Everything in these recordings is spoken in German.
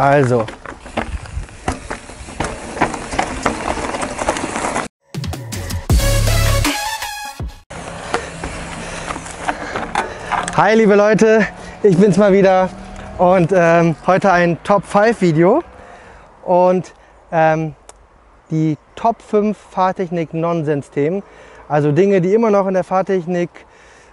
Also. Hi liebe Leute, ich bin's mal wieder und ähm, heute ein Top 5 Video und ähm, die Top 5 Fahrtechnik Nonsens Themen, also Dinge, die immer noch in der Fahrtechnik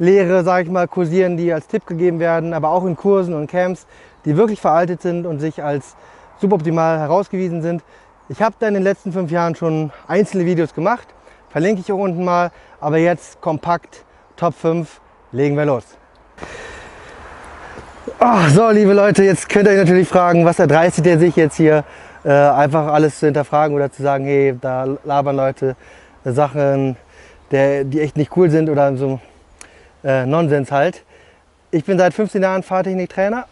Lehre, sage ich mal, kursieren, die als Tipp gegeben werden, aber auch in Kursen und Camps, die wirklich veraltet sind und sich als suboptimal herausgewiesen sind. Ich habe da in den letzten fünf Jahren schon einzelne Videos gemacht, verlinke ich auch unten mal, aber jetzt kompakt Top 5, legen wir los. Oh, so, liebe Leute, jetzt könnt ihr euch natürlich fragen, was erdreistet ihr sich jetzt hier äh, einfach alles zu hinterfragen oder zu sagen, hey, da labern Leute Sachen, der, die echt nicht cool sind oder so äh, Nonsens halt. Ich bin seit 15 Jahren Fahrtechnik-Trainer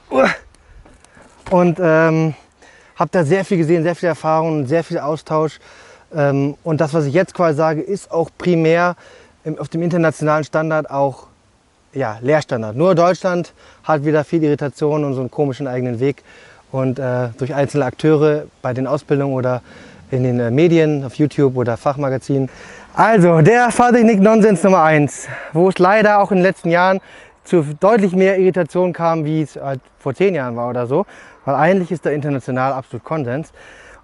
und ähm, habe da sehr viel gesehen, sehr viel Erfahrung, sehr viel Austausch. Ähm, und das, was ich jetzt quasi sage, ist auch primär im, auf dem internationalen Standard auch ja, Lehrstandard. Nur Deutschland hat wieder viel Irritation und so einen komischen eigenen Weg. Und äh, durch einzelne Akteure bei den Ausbildungen oder in den äh, Medien, auf YouTube oder Fachmagazinen. Also, der Fahrtechnik-Nonsens Nummer 1, wo es leider auch in den letzten Jahren zu deutlich mehr Irritation kam, wie es halt vor zehn Jahren war oder so. Weil eigentlich ist da international absolut Konsens.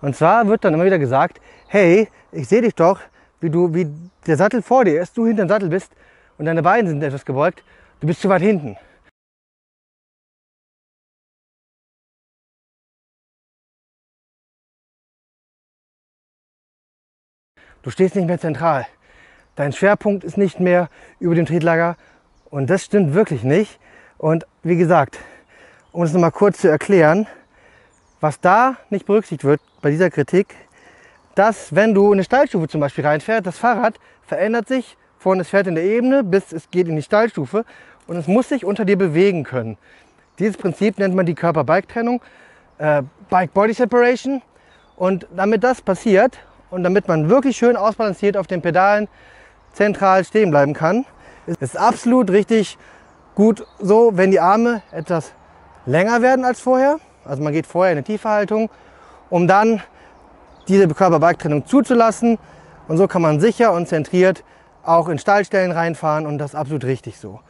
Und zwar wird dann immer wieder gesagt, hey, ich sehe dich doch, wie, du, wie der Sattel vor dir ist, du hinter dem Sattel bist und deine Beine sind etwas gebeugt, du bist zu weit hinten. Du stehst nicht mehr zentral. Dein Schwerpunkt ist nicht mehr über dem Tretlager und das stimmt wirklich nicht. Und wie gesagt, um es nochmal kurz zu erklären, was da nicht berücksichtigt wird bei dieser Kritik, dass wenn du in eine Steilstufe zum Beispiel reinfährst, das Fahrrad verändert sich von es fährt in der Ebene bis es geht in die Steilstufe und es muss sich unter dir bewegen können. Dieses Prinzip nennt man die Körper-Bike-Trennung, äh, Bike-Body-Separation. Und damit das passiert und damit man wirklich schön ausbalanciert auf den Pedalen zentral stehen bleiben kann, ist es absolut richtig gut so, wenn die Arme etwas länger werden als vorher. Also man geht vorher in eine tiefe Haltung, um dann diese Körper-Bike-Trennung zuzulassen. Und so kann man sicher und zentriert auch in Stallstellen reinfahren und das ist absolut richtig so.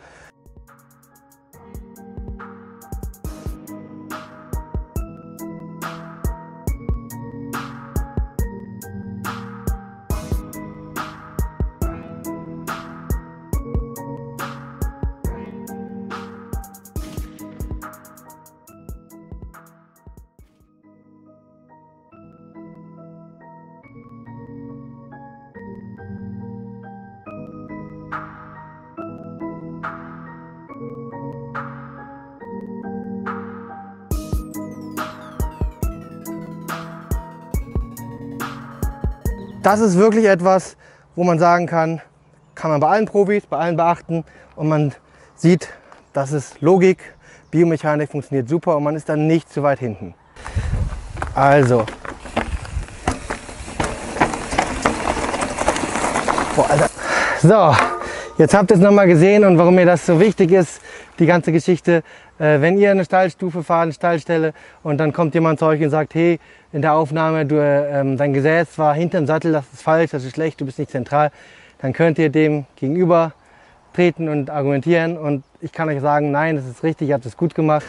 Das ist wirklich etwas, wo man sagen kann, kann man bei allen Profis, bei allen beachten und man sieht, das ist Logik, Biomechanik funktioniert super und man ist dann nicht zu weit hinten. Also. Boah, Alter. So, jetzt habt ihr es nochmal gesehen und warum mir das so wichtig ist, die ganze Geschichte. Äh, wenn ihr eine Steilstufe fahrt, eine Steilstelle und dann kommt jemand zu euch und sagt, hey, in der Aufnahme, du, ähm, dein Gesäß war hinter dem Sattel, das ist falsch, das ist schlecht, du bist nicht zentral, dann könnt ihr dem gegenüber treten und argumentieren und ich kann euch sagen, nein, das ist richtig, ihr habt es gut gemacht.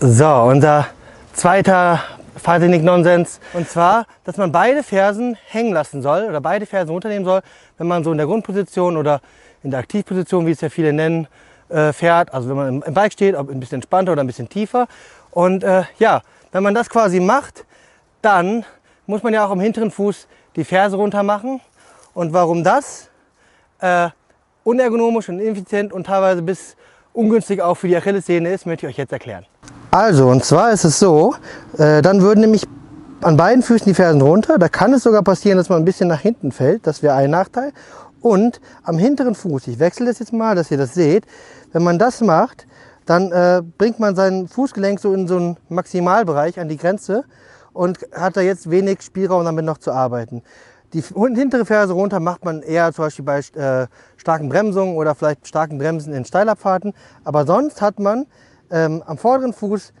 So, unser zweiter Fahrtechnik-Nonsens. Und zwar, dass man beide Fersen hängen lassen soll oder beide Fersen runternehmen soll, wenn man so in der Grundposition oder in der Aktivposition, wie es ja viele nennen, äh, fährt. Also wenn man im Bike steht, ob ein bisschen entspannter oder ein bisschen tiefer. Und äh, ja, wenn man das quasi macht, dann muss man ja auch am hinteren Fuß die Ferse runter machen. Und warum das? Äh, unergonomisch und ineffizient und teilweise bis ungünstig auch für die Achillessehne ist, möchte ich euch jetzt erklären. Also, und zwar ist es so, äh, dann würden nämlich an beiden Füßen die Fersen runter. Da kann es sogar passieren, dass man ein bisschen nach hinten fällt. Das wäre ein Nachteil. Und am hinteren Fuß, ich wechsle das jetzt mal, dass ihr das seht, wenn man das macht, dann äh, bringt man sein Fußgelenk so in so einen Maximalbereich an die Grenze und hat da jetzt wenig Spielraum damit noch zu arbeiten. Die hintere Ferse runter macht man eher zum Beispiel bei äh, starken Bremsungen oder vielleicht starken Bremsen in Steilabfahrten. Aber sonst hat man ähm, am vorderen Fuß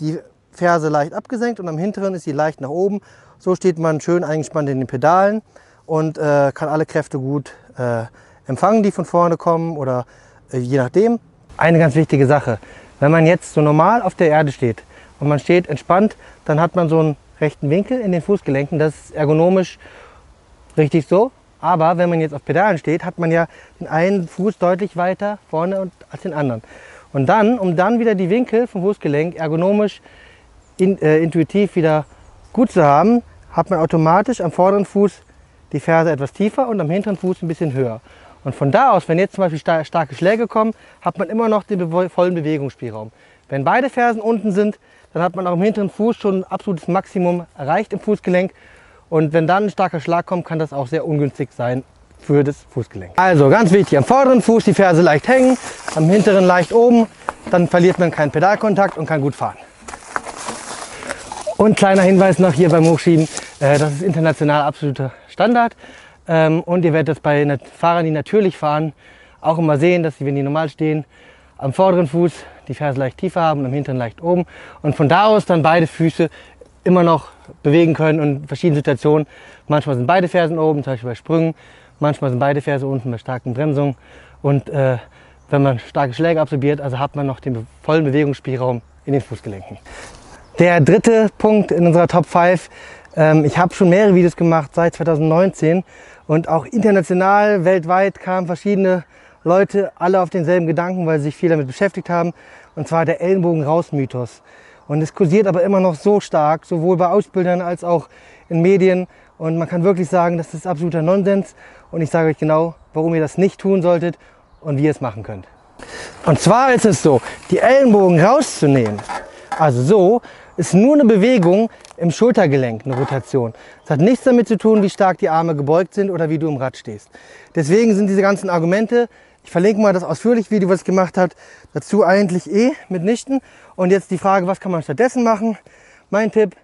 die Ferse leicht abgesenkt und am hinteren ist sie leicht nach oben. So steht man schön eingespannt in den Pedalen und äh, kann alle Kräfte gut äh, empfangen, die von vorne kommen oder äh, je nachdem. Eine ganz wichtige Sache, wenn man jetzt so normal auf der Erde steht und man steht entspannt, dann hat man so einen rechten Winkel in den Fußgelenken. Das ist ergonomisch richtig so. Aber wenn man jetzt auf Pedalen steht, hat man ja den einen Fuß deutlich weiter vorne als den anderen. Und dann, um dann wieder die Winkel vom Fußgelenk ergonomisch in, äh, intuitiv wieder gut zu haben, hat man automatisch am vorderen Fuß die Ferse etwas tiefer und am hinteren Fuß ein bisschen höher. Und von da aus, wenn jetzt zum Beispiel star starke Schläge kommen, hat man immer noch den vollen Bewegungsspielraum. Wenn beide Fersen unten sind, dann hat man auch im hinteren Fuß schon ein absolutes Maximum erreicht im Fußgelenk. Und wenn dann ein starker Schlag kommt, kann das auch sehr ungünstig sein für das Fußgelenk. Also ganz wichtig, am vorderen Fuß die Ferse leicht hängen, am hinteren leicht oben, dann verliert man keinen Pedalkontakt und kann gut fahren. Und kleiner Hinweis noch hier beim Hochschieben, äh, das ist international absoluter Standard. Ähm, und ihr werdet das bei Fahrern, die natürlich fahren, auch immer sehen, dass sie, wenn die normal stehen, am vorderen Fuß die Ferse leicht tiefer haben und am hinteren leicht oben. Und von da aus dann beide Füße immer noch bewegen können und in verschiedenen Situationen. Manchmal sind beide Fersen oben, zum Beispiel bei Sprüngen. Manchmal sind beide Ferse unten bei starken Bremsungen. Und äh, wenn man starke Schläge absorbiert, also hat man noch den vollen Bewegungsspielraum in den Fußgelenken. Der dritte Punkt in unserer Top 5. Ähm, ich habe schon mehrere Videos gemacht seit 2019 und auch international, weltweit kamen verschiedene Leute alle auf denselben Gedanken, weil sie sich viel damit beschäftigt haben. Und zwar der Ellenbogen-Raus-Mythos. Und es kursiert aber immer noch so stark, sowohl bei Ausbildern als auch in Medien. Und man kann wirklich sagen, das ist absoluter Nonsens. Und ich sage euch genau, warum ihr das nicht tun solltet und wie ihr es machen könnt. Und zwar ist es so, die Ellenbogen rauszunehmen, also so, ist nur eine Bewegung im Schultergelenk, eine Rotation. Das hat nichts damit zu tun, wie stark die Arme gebeugt sind oder wie du im Rad stehst. Deswegen sind diese ganzen Argumente, ich verlinke mal das ausführliche Video, was ich gemacht hat, dazu eigentlich eh mitnichten. Und jetzt die Frage, was kann man stattdessen machen? Mein Tipp,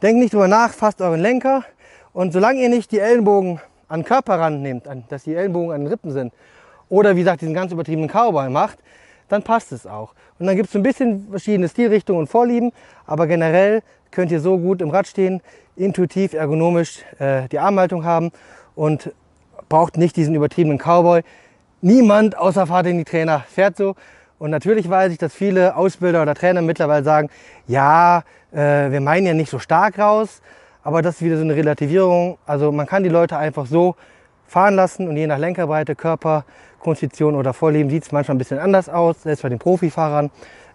denkt nicht drüber nach, fasst euren Lenker. Und solange ihr nicht die Ellenbogen an den Körper rannehmt, dass die Ellenbogen an den Rippen sind, oder wie gesagt diesen ganz übertriebenen Cowboy macht, dann passt es auch. Und dann gibt es ein bisschen verschiedene Stilrichtungen und Vorlieben, aber generell könnt ihr so gut im Rad stehen, intuitiv, ergonomisch äh, die Armhaltung haben und braucht nicht diesen übertriebenen Cowboy. Niemand außer die Trainer fährt so. Und natürlich weiß ich, dass viele Ausbilder oder Trainer mittlerweile sagen, ja, äh, wir meinen ja nicht so stark raus, aber das ist wieder so eine Relativierung. Also man kann die Leute einfach so fahren lassen und je nach Lenkerbreite, Körperkonstitution oder Vorleben sieht es manchmal ein bisschen anders aus. Selbst bei den Profifahrern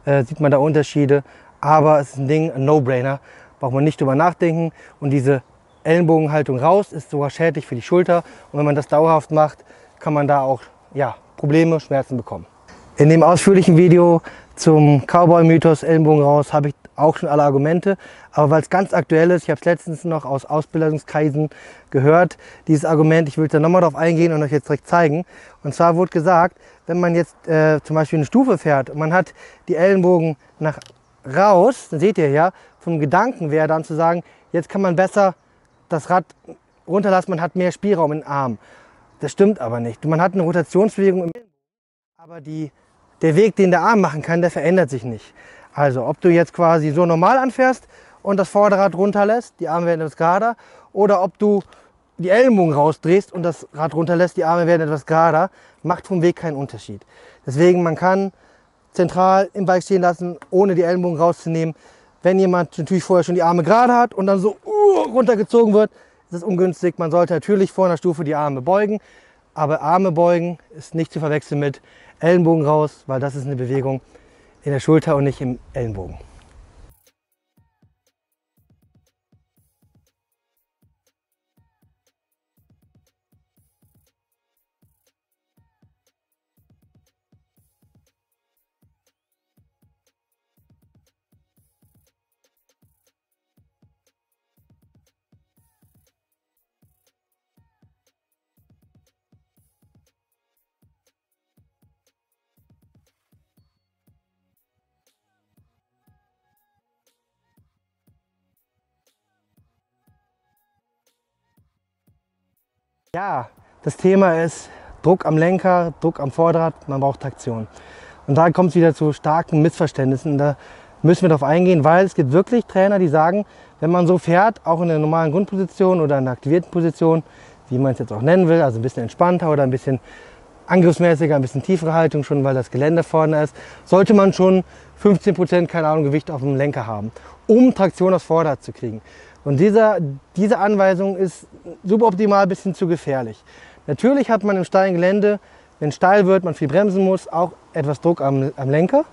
äh, sieht man da Unterschiede. Aber es ist ein Ding, ein No-Brainer. Braucht man nicht drüber nachdenken. Und diese Ellenbogenhaltung raus ist sogar schädlich für die Schulter. Und wenn man das dauerhaft macht, kann man da auch ja, Probleme, Schmerzen bekommen. In dem ausführlichen Video zum Cowboy-Mythos Ellenbogen raus habe ich auch schon alle Argumente. Aber weil es ganz aktuell ist, ich habe es letztens noch aus Ausbildungskreisen gehört, dieses Argument, ich will da nochmal drauf eingehen und euch jetzt direkt zeigen. Und zwar wurde gesagt, wenn man jetzt äh, zum Beispiel eine Stufe fährt und man hat die Ellenbogen nach raus, dann seht ihr ja, vom Gedanken wäre dann zu sagen, jetzt kann man besser das Rad runterlassen, man hat mehr Spielraum im Arm. Das stimmt aber nicht. Man hat eine Rotationsbewegung im aber die, der Weg, den der Arm machen kann, der verändert sich nicht. Also ob du jetzt quasi so normal anfährst und das Vorderrad runterlässt, die Arme werden etwas gerader, oder ob du die Ellenbogen rausdrehst und das Rad runterlässt, die Arme werden etwas gerader, macht vom Weg keinen Unterschied. Deswegen, man kann zentral im Bike stehen lassen, ohne die Ellenbogen rauszunehmen. Wenn jemand natürlich vorher schon die Arme gerade hat und dann so uh, runtergezogen wird, ist es ungünstig. Man sollte natürlich vor einer Stufe die Arme beugen, aber Arme beugen ist nicht zu verwechseln mit Ellenbogen raus, weil das ist eine Bewegung, in der Schulter und nicht im Ellenbogen. Ja, das Thema ist Druck am Lenker, Druck am Vorderrad, man braucht Traktion. Und da kommt es wieder zu starken Missverständnissen. Da müssen wir darauf eingehen, weil es gibt wirklich Trainer, die sagen, wenn man so fährt, auch in der normalen Grundposition oder in der aktivierten Position, wie man es jetzt auch nennen will, also ein bisschen entspannter oder ein bisschen angriffsmäßiger, ein bisschen tiefere Haltung schon, weil das Gelände vorne ist, sollte man schon 15 Prozent, keine Ahnung, Gewicht auf dem Lenker haben, um Traktion aufs Vorderrad zu kriegen. Und dieser, diese Anweisung ist suboptimal ein bisschen zu gefährlich. Natürlich hat man im steilen Gelände, wenn steil wird, man viel bremsen muss, auch etwas Druck am, am Lenker.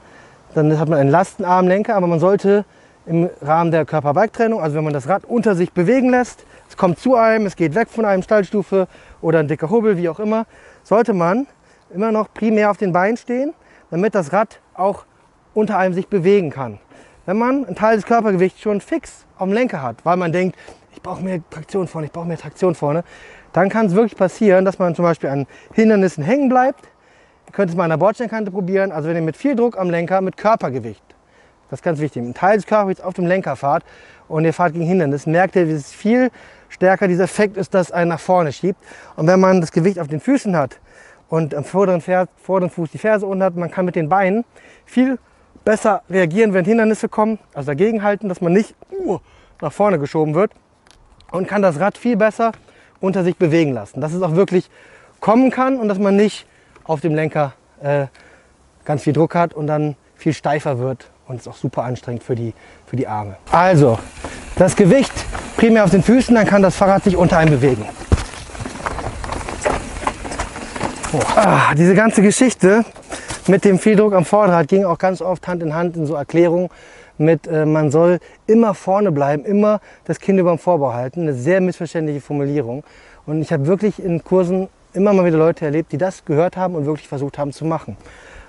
Dann hat man einen lastenarmen Lenker, aber man sollte im Rahmen der Körper-Bike-Trennung, also wenn man das Rad unter sich bewegen lässt, es kommt zu einem, es geht weg von einem Stallstufe oder ein dicker Hubbel, wie auch immer, sollte man immer noch primär auf den Beinen stehen, damit das Rad auch unter einem sich bewegen kann. Wenn man einen Teil des Körpergewichts schon fix am Lenker hat, weil man denkt, ich brauche mehr Traktion vorne, ich brauche mehr Traktion vorne, dann kann es wirklich passieren, dass man zum Beispiel an Hindernissen hängen bleibt. Ihr könnt es mal an der Bordsteinkante probieren. Also wenn ihr mit viel Druck am Lenker, mit Körpergewicht, das ist ganz wichtig, ein Teil des Körpergewichts auf dem Lenker fahrt und ihr fahrt gegen Hindernissen, merkt ihr, wie es viel stärker dieser Effekt ist, dass einen nach vorne schiebt. Und wenn man das Gewicht auf den Füßen hat und am vorderen, Fer vorderen Fuß die Ferse unten hat, man kann mit den Beinen viel besser reagieren, wenn Hindernisse kommen, also dagegen halten, dass man nicht uh, nach vorne geschoben wird und kann das Rad viel besser unter sich bewegen lassen. Dass es auch wirklich kommen kann und dass man nicht auf dem Lenker äh, ganz viel Druck hat und dann viel steifer wird und ist auch super anstrengend für die, für die Arme. Also, das Gewicht primär auf den Füßen, dann kann das Fahrrad sich unter einem bewegen. Oh. Ah, diese ganze Geschichte mit dem viel am Vorderrad ging auch ganz oft Hand in Hand in so Erklärungen mit, äh, man soll immer vorne bleiben, immer das Kind über dem Vorbau halten. Eine sehr missverständliche Formulierung. Und ich habe wirklich in Kursen immer mal wieder Leute erlebt, die das gehört haben und wirklich versucht haben zu machen.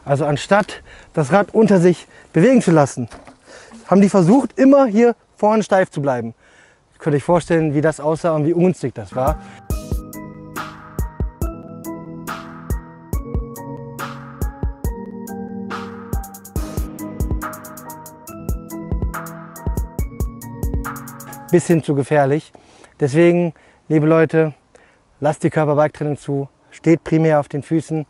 Also anstatt das Rad unter sich bewegen zu lassen, haben die versucht, immer hier vorne steif zu bleiben. Könnt ihr euch vorstellen, wie das aussah und wie ungünstig das war. bis hin zu gefährlich. Deswegen, liebe Leute, lasst die Körperbiketraining zu, steht primär auf den Füßen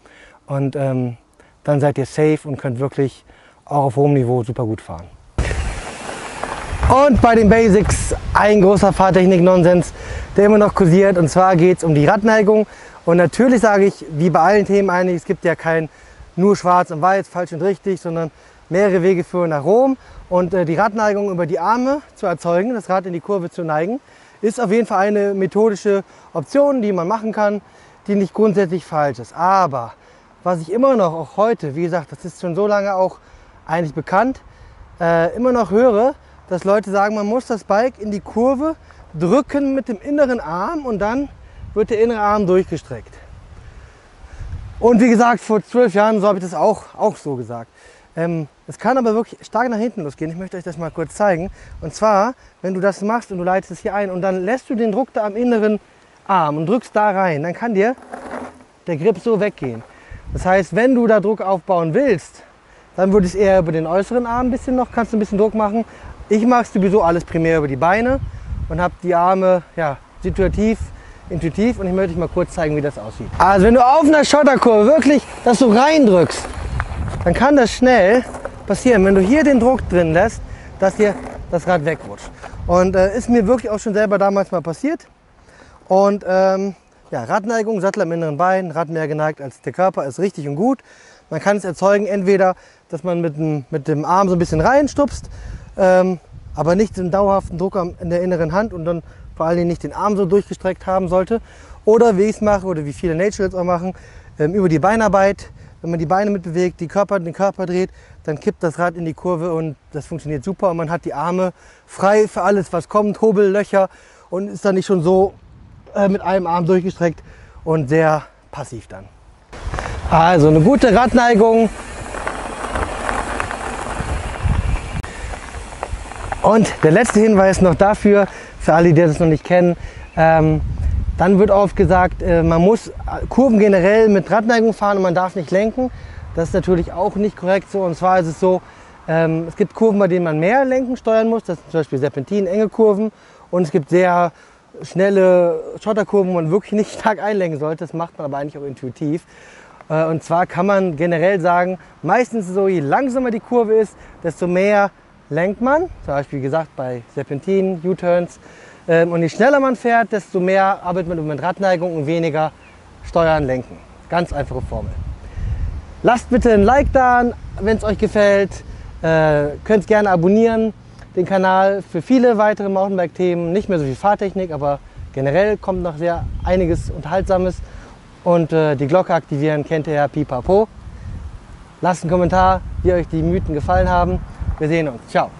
und ähm, dann seid ihr safe und könnt wirklich auch auf hohem Niveau super gut fahren. Und bei den Basics ein großer Fahrtechnik-Nonsens, der immer noch kursiert. Und zwar geht es um die Radneigung. Und natürlich sage ich, wie bei allen Themen eigentlich, es gibt ja kein nur schwarz und weiß, falsch und richtig, sondern mehrere Wege führen nach Rom. Und äh, die Radneigung über die Arme zu erzeugen, das Rad in die Kurve zu neigen, ist auf jeden Fall eine methodische Option, die man machen kann, die nicht grundsätzlich falsch ist. Aber was ich immer noch, auch heute, wie gesagt, das ist schon so lange auch eigentlich bekannt, äh, immer noch höre, dass Leute sagen, man muss das Bike in die Kurve drücken mit dem inneren Arm und dann wird der innere Arm durchgestreckt. Und wie gesagt, vor zwölf Jahren, so habe ich das auch, auch so gesagt. Ähm, es kann aber wirklich stark nach hinten losgehen. Ich möchte euch das mal kurz zeigen. Und zwar, wenn du das machst und du leitest es hier ein und dann lässt du den Druck da am inneren Arm und drückst da rein, dann kann dir der Grip so weggehen. Das heißt, wenn du da Druck aufbauen willst, dann würde ich es eher über den äußeren Arm ein bisschen noch, kannst du ein bisschen Druck machen. Ich mache sowieso alles primär über die Beine und habe die Arme ja, situativ, intuitiv und ich möchte euch mal kurz zeigen, wie das aussieht. Also wenn du auf einer Schotterkurve wirklich das so reindrückst, dann kann das schnell passieren, wenn du hier den Druck drin lässt, dass hier das Rad wegrutscht. Und äh, ist mir wirklich auch schon selber damals mal passiert. Und ähm, ja, Radneigung, Sattel am inneren Bein, Rad mehr geneigt als der Körper ist richtig und gut. Man kann es erzeugen, entweder, dass man mit dem, mit dem Arm so ein bisschen reinstupst, ähm, aber nicht den dauerhaften Druck in der inneren Hand und dann vor allen Dingen nicht den Arm so durchgestreckt haben sollte. Oder wie ich es mache oder wie viele Naturals auch machen, ähm, über die Beinarbeit wenn man die Beine mitbewegt, die Körper, den Körper dreht, dann kippt das Rad in die Kurve und das funktioniert super. Und man hat die Arme frei für alles, was kommt, Hobel, Löcher und ist dann nicht schon so äh, mit einem Arm durchgestreckt und sehr passiv dann. Also eine gute Radneigung. Und der letzte Hinweis noch dafür, für alle, die das noch nicht kennen, ähm, dann wird oft gesagt, äh, man muss Kurven generell mit Radneigung fahren und man darf nicht lenken. Das ist natürlich auch nicht korrekt so. Und zwar ist es so, ähm, es gibt Kurven, bei denen man mehr lenken, steuern muss. Das sind zum Beispiel Serpentinen, enge Kurven. Und es gibt sehr schnelle Schotterkurven, wo man wirklich nicht stark einlenken sollte. Das macht man aber eigentlich auch intuitiv. Äh, und zwar kann man generell sagen, meistens so, je langsamer die Kurve ist, desto mehr lenkt man, zum Beispiel wie gesagt bei Serpentinen, U-Turns. Ähm, und je schneller man fährt, desto mehr arbeitet man mit Radneigung und weniger Steuern, Lenken. Ganz einfache Formel. Lasst bitte ein Like da, wenn es euch gefällt. Äh, könnt gerne abonnieren den Kanal für viele weitere Mountainbike-Themen. Nicht mehr so viel Fahrtechnik, aber generell kommt noch sehr einiges Unterhaltsames. Und äh, die Glocke aktivieren kennt ihr ja pipapo. Lasst einen Kommentar, wie euch die Mythen gefallen haben. Wir sehen uns. Ciao.